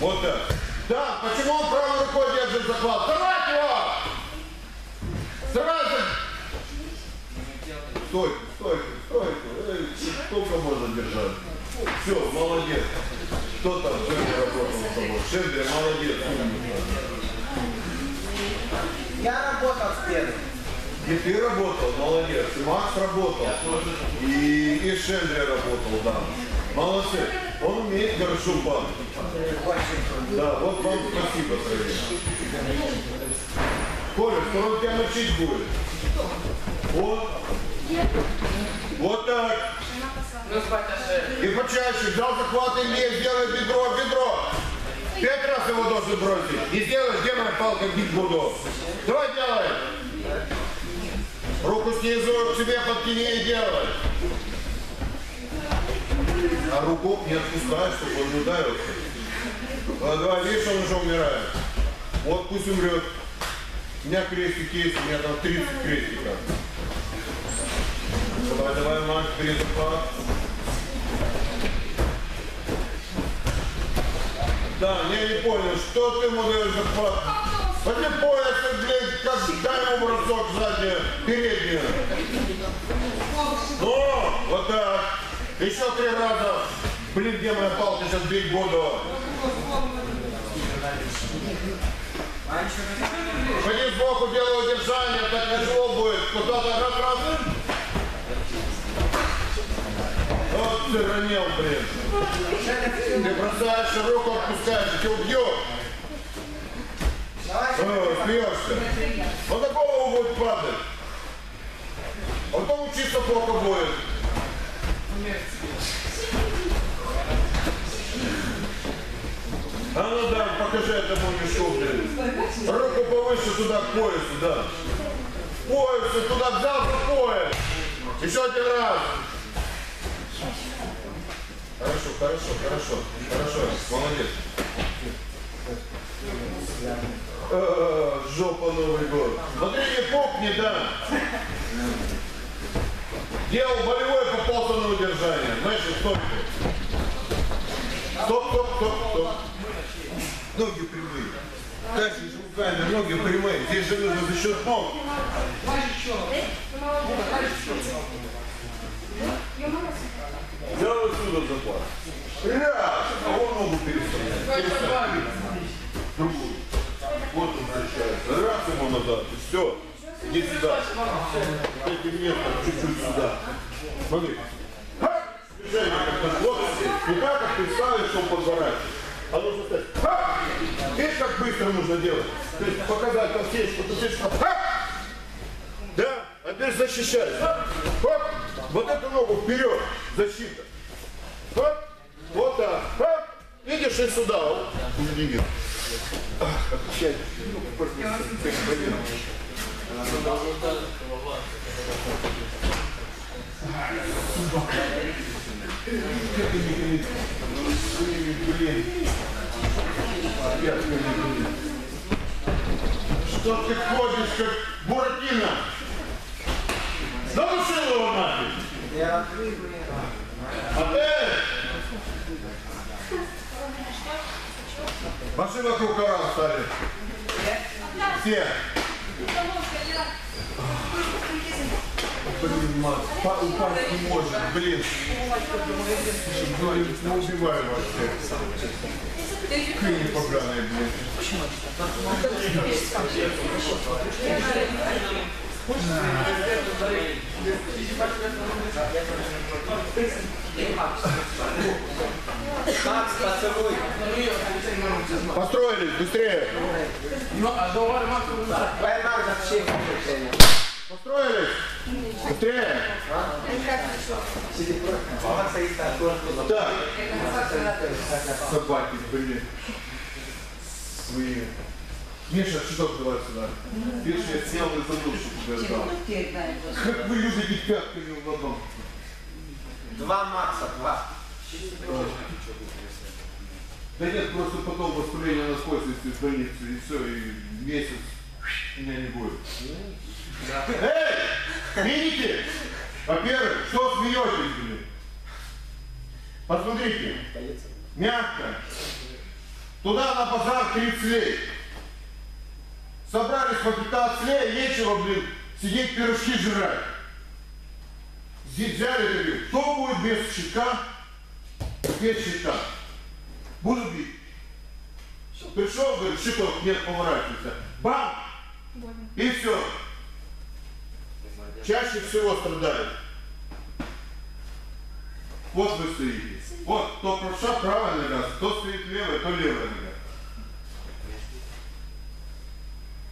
Вот так. Да, почему он правой рукой держит заклад? Давайте его! Сразу! Стойку, стойку, стойку. Эй, сколько можно держать? Все, молодец. Кто там Шендер работал с тобой? Шендер, молодец. Я работал с первым. И ты работал, молодец. И Макс работал. И, и Шендер работал, да. Молодцы. Он умеет хорошо. Очень Да, вот вам спасибо, Сергей. Коля, кто он тебя мочить будет? Вот. Вот так. И почаще. Взял захват Илье, сделай бедро, бедро. Пять раз его должен бросить. Не сделаешь, где моя палка бить буду? Давай делай. Руку снизу к себе подкини и делай. А руку не отпускай, чтобы он ударился. А, давай, видишь, он уже умирает. Вот пусть умрет. У меня крестик есть, у меня там 30 крестиков. Давай, давай, Макс, бери захват. Да, я не понял, что ты ему даешь захват? Возьми пояс блядь, как дай ему бросок сзади, переднюю. Ну, вот так. Еще три раза. Блин, где моя палка, сейчас бить буду. Ходи сбоку, делай удержание, так тяжело будет. Куда-то раз, раз. Вот ты ранил, блин. Ты бросаешь руку, отпускаешь, тебя убьет. О, смеешься. На голову будет падать. А потом учиться плохо будет. А ну да, покажи этому мешку, блин. Руку повыше туда, к поясу, да. К Поясу туда взял за пояс. Еще один раз. Хорошо, хорошо, хорошо, хорошо, молодец. Э, Жопа Новый год. Смотри, не пукни, да. Делал болевой, попался на удержание. Знаешь, стойку. Стоп, стоп, стоп, стоп. Ноги прямые. Дальше руками, ноги прямые. Здесь же нужно за счет ног. Делай отсюда захват. Раз, а он ногу. Переставляет. Другую. Вот он вращается. Раз ему назад. И все. Иди сюда. Этим местом чуть-чуть сюда. Смотри. Движение как-то вот. Не так, как ты ставишь, что он подворачивает. А нужно сказать. Ха! Видишь, как быстро нужно делать? То есть показать подсечку, подсечку. Ха! Да, а теперь защищай. Хоп! Вот эту ногу вперед. Защита. Хоп! Вот так. Хоп! Видишь и сюда. Вот. Видишь. Ах, отвечай. Блин. Что ты ходишь, как Буратино? Задушил его нафиг. А ты? Пошли вокруг коралла стали. Все. Блин, па- упасть не может, блин. Блин, мы убиваем вообще. Хрень поганая, блин. Макс, поцелуй. Построились, быстрее. Давай, Макс, вообще приключения. Построились. Быстрее. Такой. Так. Собаки, блин. Свои. Миша, что давай сюда? Видишь, я снял и забыл, что тебя ждал. Как вы любите пятками в одном. Два Макса, два. Да нет, просто потом воспаление насквозности в больницу, и все, и месяц меня не будет. Эй! Видите? Во-первых, что смеетесь, блин? Посмотрите. Мягко. Туда на базар 30 лей. Собрались по 15 лей, нечего, блин, сидеть пирожки жрать. Здесь взяли, говорю, кто будет без щитка? Без щитка. Буду бить. Пришел, говорит, щиток, нет, поворачивается. Бам! И все. Чаще всего страдают. Вот вы стоите. Вот, кто правша, правая нога, кто стоит левая, то левая нога.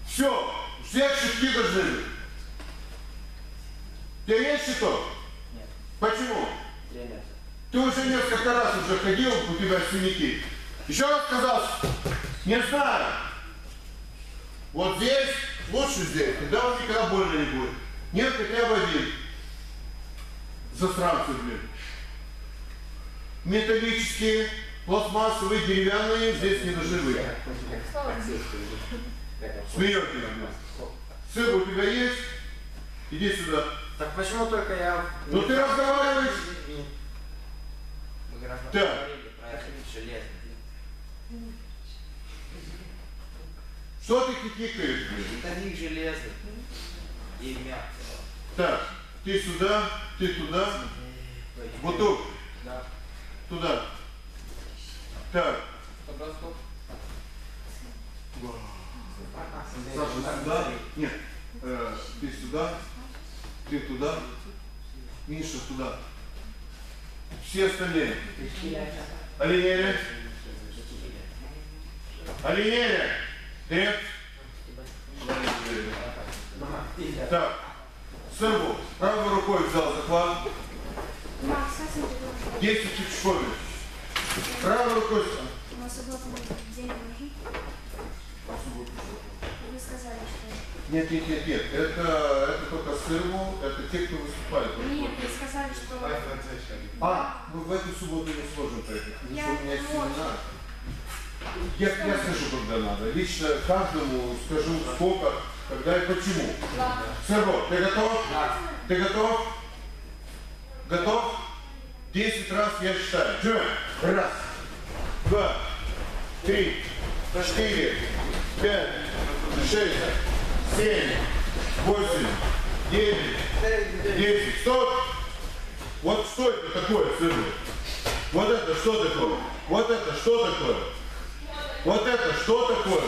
Все, все щитки быть. У тебя есть щиток? Нет. Почему? Тренер. Ты уже несколько раз уже ходил, у тебя синяки. Еще раз сказал, не знаю. Вот здесь, лучше здесь, тогда вам никогда больно не будет. Нет, хотя бы один. Засранцы, блин. Металлические, пластмассовые, деревянные здесь не должны быть. Смеетесь. Сын у тебя есть? Иди сюда. Так почему только я... Ну ты разговариваешь. Железо. Что ты хихикаешь, блин? Витамин железный. И мягкий. Так, ты сюда, ты туда. Тут, Да. туда. Так, Саша сюда. Нет, э, ты сюда, ты туда, Миша туда. Все остальные. Алинея. Алинея. Нет. Так, Сырбу, правой рукой взял захват. 10 чуть школе. Правой рукой. У нас суббота день нужен. Вы сказали, что... Нет, нет, нет, нет. Это, это только сырму, это те, кто выступает. Нет, вы сказали, что... А, мы в эту субботу не сможем потому Я у меня семинар. Я, я скажу, когда надо. Лично каждому скажу, сколько, когда и почему. Сырбо, ты готов? Ты готов? Готов? Десять раз я считаю. Джой, раз, два, три, четыре, пять, шесть, семь, восемь, девять, десять. Стоп! Вот что это такое, Сырбо? Вот это что такое? Вот это что такое? Вот это что такое?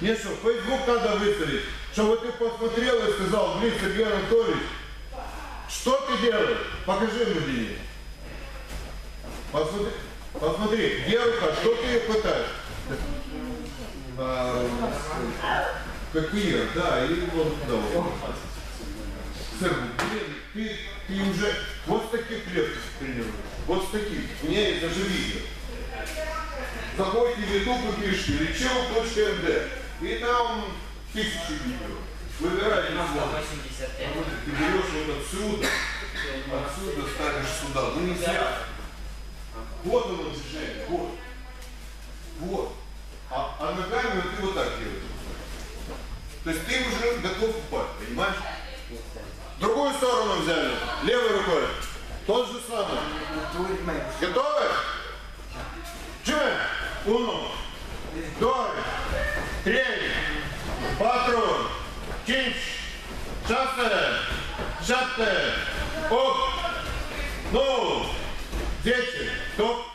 Мне что, в Facebook надо выставить, чтобы ты посмотрел и сказал, блин, Сергей Анатольевич, что ты делаешь? Покажи мне деньги. Посмотри, посмотри, девушка, что ты ее пытаешь? А, какие? Да, и вот туда вот. Сэр, блин, ты, ты уже вот таких лет тренируешь. Вот таких. У меня есть даже видео. Заходите в YouTube и пишите лечил.мд. И там тысячи видео. Выбирайте название. 85. Ты берешь вот отсюда, отсюда ставишь сюда. Ну нельзя. Вот оно движение, вот. Вот. А, а ногами вот ты вот так делаешь. То есть ты уже готов упасть, понимаешь? Другую сторону взяли, левой рукой. Тот же самый. Готовы? Джим, uno, dos, tres, cuatro, cinco, шесте, шесте, оп, ну, десять, стоп.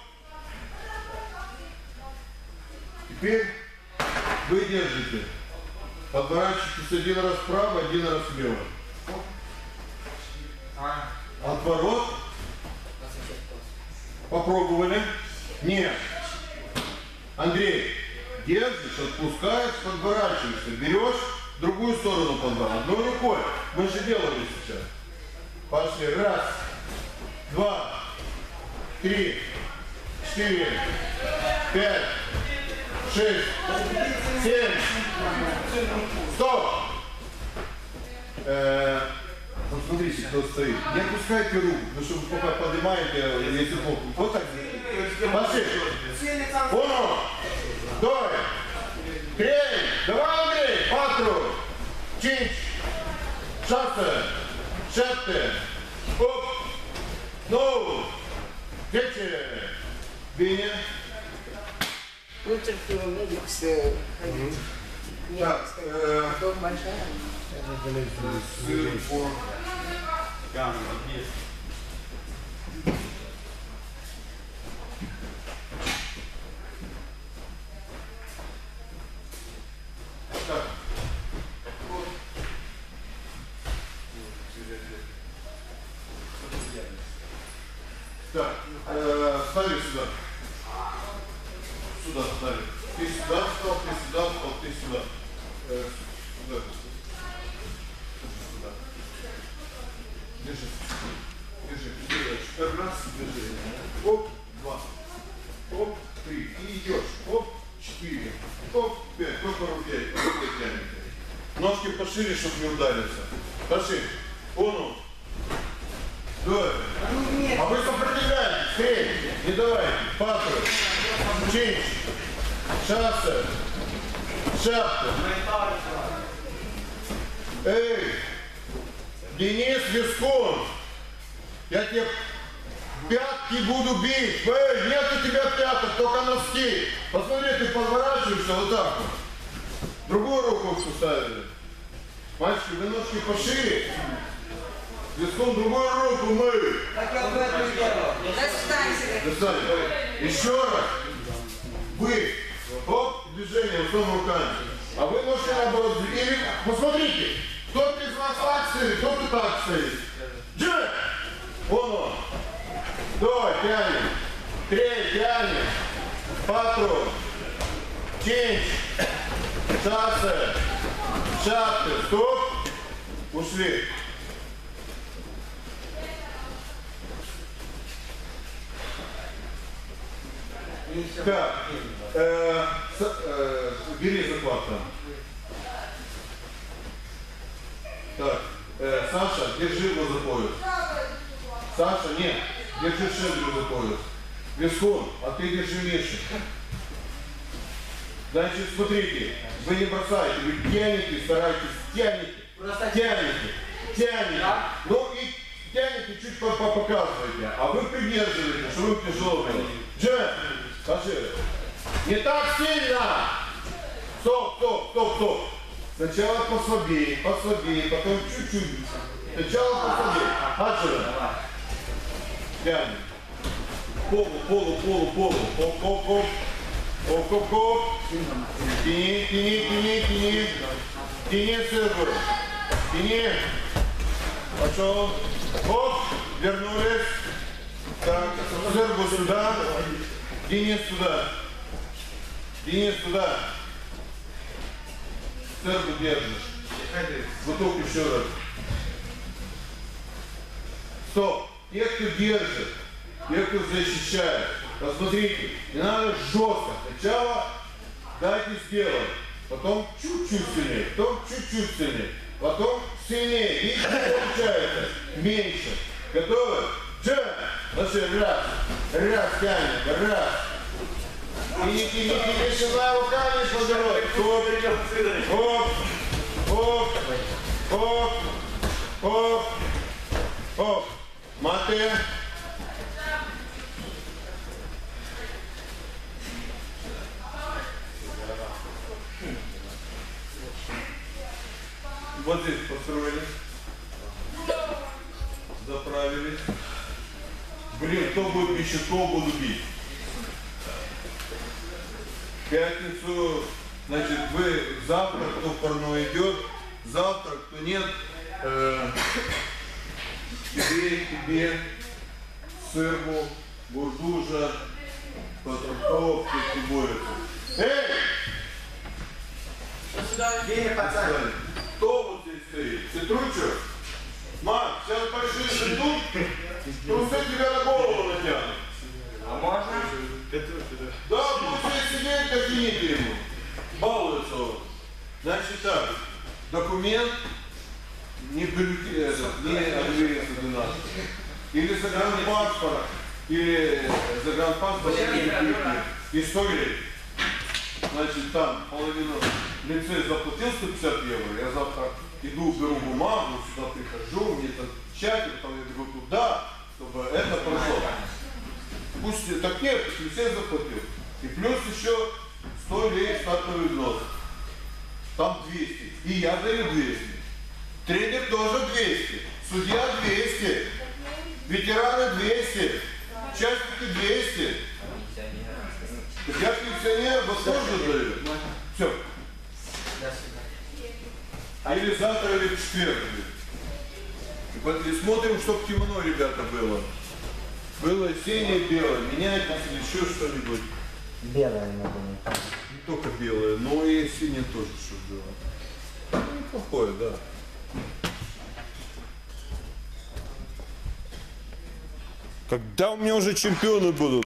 Теперь вы держите. Подворачивайтесь один раз вправо, один раз влево. Отворот. Попробовали? Нет. Андрей, держишь, отпускаешь, подворачиваешься. Берешь другую сторону подвора. Одной рукой. Мы же делали сейчас. Пошли. Раз, два, три, четыре, пять, шесть, семь. Стоп! Э, Посмотрите, кто стоит. Не опускайте руку, потому что вы пока поднимаете, если плохо. Вот так. Пошли. Uno, dos, tres, давай, Андрей, cuatro, cinco, шесте, шесте, оп, ну, десять, Веня, Ну, только Мудикс ходить. Так, э, Дом большая. сыр, фор. Так. Вот. Так, э, ставим сюда. Сюда ставим. Сюда встал, ты сюда. Э, сюда. Сюда. Держи. Держи. Держи. Раз, держи. Оп, два. Оп, три. И идешь. Оп, четыре. Оп, пять. Только руки. Руки тянете. Ножки пошире, чтобы не удариться. Пошире. Ону. Давай. А вы сопротивляетесь. Средний. Не давайте. Патру. Чинч. Шасса. Шапка. Эй, Денис Вискон, я тебе пятки буду бить. Эй, нет у тебя пяток, только носки. Посмотри, ты подворачиваешься вот так вот. Другую руку поставили. Мальчики, вы ножки пошире. Вискон, другую руку мы. Достань. Еще раз. Вы. Движение, потом руками. А вы ножки наоборот. Или, посмотрите, кто-то из вас так стоит, кто-то так стоит. Джек! Вон он. Стой, тянем. Трей, тянем. Патрон. Ченч. Шассе. Шапка. Стоп. Ушли. Так, э, с- э, бери заклад там. Так, э, Саша, держи его за пояс. Саша, нет, держи шеблю за пояс. Вискун, а ты держи леший. Значит, смотрите, вы не бросаете, вы тянете, стараетесь, тянете, тянете, тянете. Ну и тянете, чуть по- по- показываете, а вы придерживаете, что вы тяжело было. Джем, скажи, не так сильно. Стоп, стоп, стоп, стоп. Сначала послабее, послабее, потом чуть-чуть. Сначала послабее. Хаджира. Тянем. Полу, полу, полу, полу. Оп, оп, оп. Оп, оп, оп. Тяни, тяни, тяни, тяни. Тяни сыргу. Тяни. Пошел. Оп, вернулись. Так, сыргу сюда. Денис сюда. Денис сюда. Сыргу держишь. Бутылку еще раз. Стоп. Те, кто держит, те, кто защищает. Посмотрите, не надо жестко. Сначала дайте сделать, потом чуть-чуть сильнее, потом чуть-чуть сильнее, потом сильнее. Видите, получается меньше. Готовы? Значит, раз, раз тянем, раз. Тяни, тяни, тяни сюда руками подорой. Оп, оп, оп, оп, оп, оп. Мате. Вот здесь построились. Заправились. Блин, кто будет бить щитков, буду бить. В пятницу, значит, вы завтра, кто в парно идет, завтра, кто нет, э, тебе, тебе, сырму, бурдужа, патруков, кто борется. Эй! Бери, пацан. Кто вот здесь стоит? Петручев? Мам, сейчас большие придут, трусы тебя на голову натянут. А можно? Да, и ему. Балуется он. Значит так, документ не бюллетень, этот, не 12. Или загранпаспорт, или загранпаспорт, или. История. Значит, там половину лицей заплатил 150 евро, я завтра иду, беру бумагу, сюда прихожу, мне этот чатик, там я беру туда, чтобы это прошло. Пусть так нет, лицей заплатил. И плюс еще 100 лей стартовый взнос. Там 200. И я даю 200. Тренер тоже 200. Судья 200. Ветераны 200. Участники 200. Так я пенсионер, вот тоже даю. Все. Или завтра, или в четверг. И смотрим, чтобы темно, ребята, было. Было синее, белое. Меняется или еще что-нибудь. Белая надо мне. Не только белое, но и синее тоже, чтобы было. Ну, Неплохое, да. Когда у меня уже чемпионы будут?